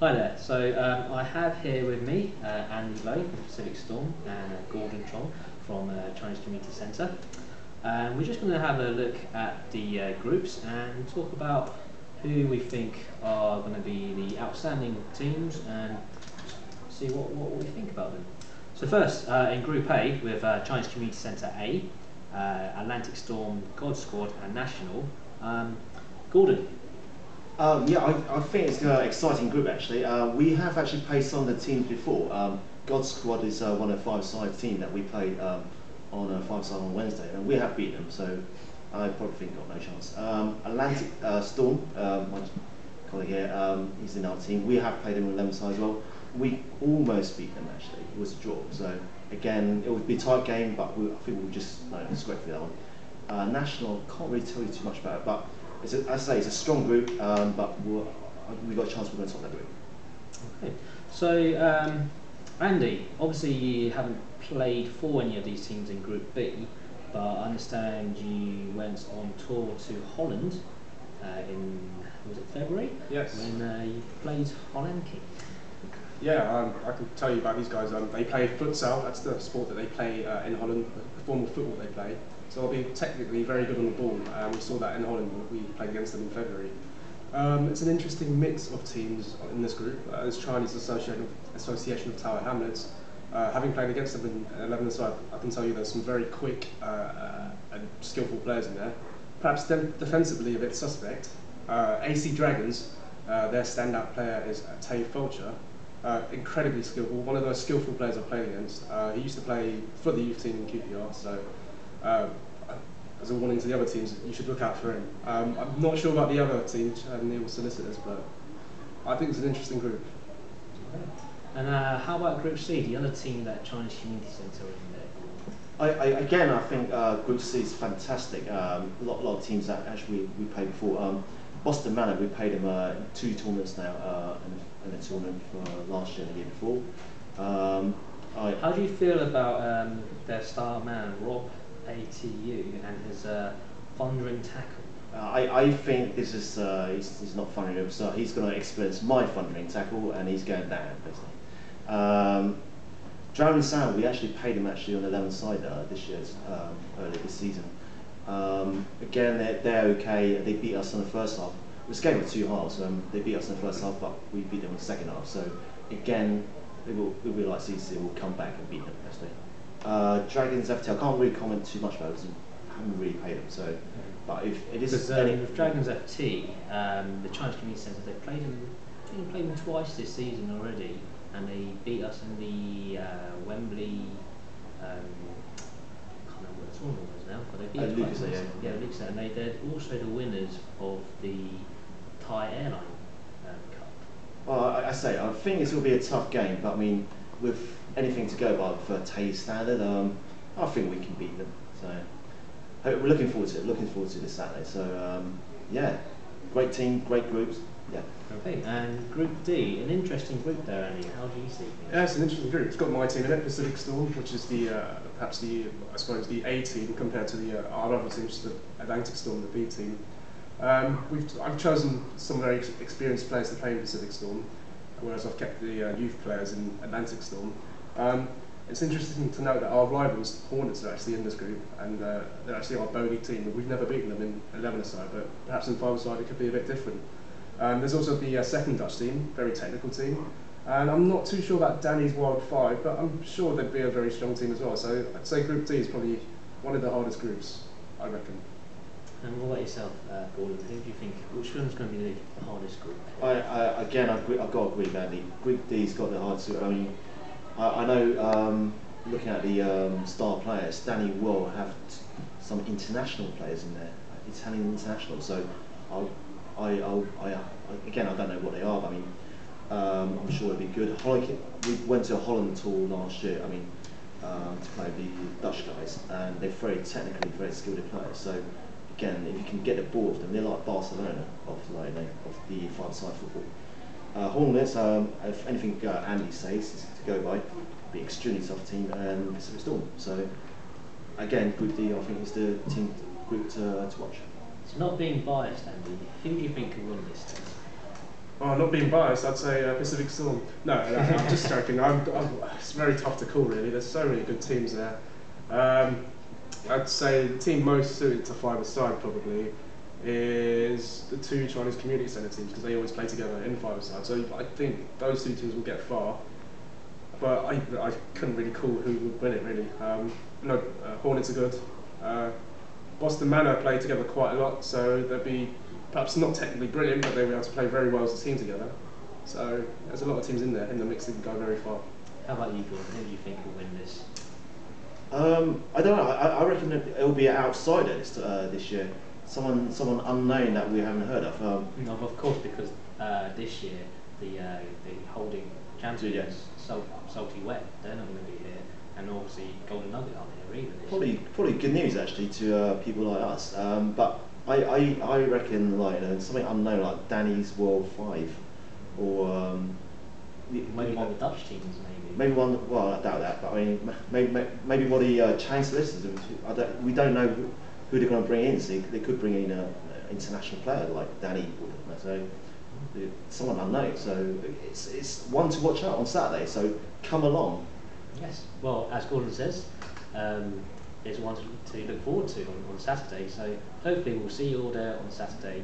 Hi there. So um, I have here with me uh, Andy Lowe from Pacific Storm and uh, Gordon Chong from uh, Chinese Community Centre. And we're just going to have a look at the uh, groups and talk about who we think are going to be the outstanding teams and see what, what we think about them. So first, uh, in Group A, with uh, Chinese Community Centre A, Atlantic Storm, God Squad and National. Um, Gordon, Um, yeah, I, I think it's an exciting group actually. Uh, we have actually played some of the teams before. Um, God Squad is uh, one of five-side team that we played um, on a five-side on Wednesday, and we have beaten them. So I probably think got no chance. Um, Atlantic uh, Storm, um, my colleague here, um, he's in our team. We have played them on 11 side as well. We almost beat them actually. It was a draw. So again, it would be a tight game, but we, I think we'll just no, scrape that one. Uh, National, can't really tell you too much about it, but it's a, as I say, it's a strong group, um, but we'll, we've got a chance we're going to top that group. Okay. So, um, Andy, obviously you haven't played for any of these teams in Group B, but I understand you went on tour to Holland uh, in was it February? Yes. When uh, you played Holland King. Yeah, um, I can tell you about these guys. Um, they play futsal. That's the sport that they play uh, in Holland. The formal football they play. So they'll be technically very good on the ball. Um, we saw that in Holland. When we played against them in February. Um, it's an interesting mix of teams in this group. Uh, there's Chinese Association of, Association of Tower Hamlets. Uh, having played against them in 11 side, I can tell you there's some very quick uh, uh, and skillful players in there. Perhaps de defensively a bit suspect. Uh, AC Dragons, uh, their standout player is uh, Tay Fulcher. Uh, incredibly skillful, one of those skillful players I've played against. Uh, he used to play for the youth team in QPR, so uh, as a warning to the other teams, you should look out for him. Um, I'm not sure about the other teams, uh, Neill Solicitors, but I think it's an interesting group. And uh, how about Group C, the other team that Chinese Community Centre are in there? I, I, again, I think uh, Group C is fantastic. Um, a lot, lot of teams that actually we, we played before. Um, Boston Manor, we played them uh, two tournaments now, uh, and, and a tournament for last year and the year before. Um, I, How do you feel about um, their star man, Rob ATU, and his uh, thundering tackle? Uh, I, I think this is uh, he's, he's not thundering so he's going to experience my thundering tackle, and he's going down basically. Um, Drowning Sound, we actually paid him actually on 11 side uh, this year, um, earlier this season. Um, again, they're, they're okay. They beat us in the first half. It was a game of two halves. Um, they beat us in the first half, but we beat them in the second half. So again, it will, it will be like CC will come back and beat them. Basically. Uh, Dragons FT, I can't really comment too much about it because I haven't really played them. So, but if it is Because any, um, with Dragons FT, um, the Chinese Community Centre, they played them, I think they played them twice this season already, and they beat us in the uh, Wembley. Um, I can't remember what the tournament was now, but they beat Uh, us Lucas, twice. yeah. yeah, Lucas, and they, they're also the winners of the Thai Airline um, Cup. Well, I, I say I think this will be a tough game, but I mean, with anything to go by for Tay's standard, um, I think we can beat them. So we're looking forward to it. Looking forward to this Saturday. So um, yeah, great team, great groups. Yeah. Okay, and Group D, an interesting group there, Andy. How do you see things? Yeah, it's an interesting group. It's got my team in it, Pacific Storm, which is the uh, perhaps the I suppose the A team compared to the uh, our other teams, the Atlantic Storm, the B team. Um, we've I've chosen some very experienced players to play in Pacific Storm, whereas I've kept the uh, youth players in Atlantic Storm. Um, it's interesting to note that our rivals, Hornets, are actually in this group, and uh, they're actually our bogey team. We've never beaten them in 11 side, but perhaps in 5 side it could be a bit different. Um, there's also the uh, second Dutch team, very technical team. And I'm not too sure about Danny's Wild Five, but I'm sure they'd be a very strong team as well. So I'd say Group D is probably one of the hardest groups, I reckon. And what about yourself, uh, Gordon? Who do you think, which one's going to be the hardest group? I, I again, I've, I've got to agree Andy. Group D's got the hardest suit. I mean, I, I know um, looking at the um, star players, Danny will have some international players in there, Italian international. So I'll, I, I'll, I, again, I don't know what they are, but I mean, um, I'm sure it'll be good. Holland, we went to Holland tour last year. I mean, um, to play the Dutch guys, and they're very technically very skilled players. So again, if you can get the ball with them, they're like Barcelona of like they- of the five-side football. Uh, Hornets, um, if anything uh, Andy says is to go by, be extremely tough team and Pacific Storm. So again, Group D, I think is the team group to, to watch. So not being biased, Andy, who do you think could win this? Test? Oh, not being biased, I'd say uh, Pacific Storm. No, no, I'm just joking. I'm, I'm, it's very tough to call, really. There's so many good teams there. Um, I'd say the team most suited to five side probably is the two Chinese community centre teams because they always play together in five side. So I think those two teams will get far. But I, I couldn't really call who would win it really. Um, no, uh, Hornets are good. Uh, Boston Manor play together quite a lot, so they'd be perhaps not technically brilliant, but they'll be able to play very well as a team together. So there's a lot of teams in there in the mix that can go very far. How about you, Gordon? Who do you think will win this? Um, I don't know. I, I reckon it- it'll be an outsider this, uh, this year. Someone, someone unknown that we haven't heard of. Um, No, of course, because uh, this year the uh, the holding champions, Yes. Sal- Salty Wet, they're not going to be here, and obviously Golden Nugget aren't here either. Probably, year. probably good news actually to uh, people like us. Um, but I, I, I reckon like you know, something unknown like Danny's World Five, or um, maybe one of the Dutch teams, maybe. Maybe one. Well, I doubt that. But I mean, maybe maybe one of the uh, chancellors. I don't. We don't know who, they're going to bring in. So they could bring in an international player like Danny. So someone unknown. So it's it's one to watch out on Saturday. So come along. Yes. Well, as Gordon says, um, there's one to, to look forward to on, on Saturday. So hopefully we'll see you all there on Saturday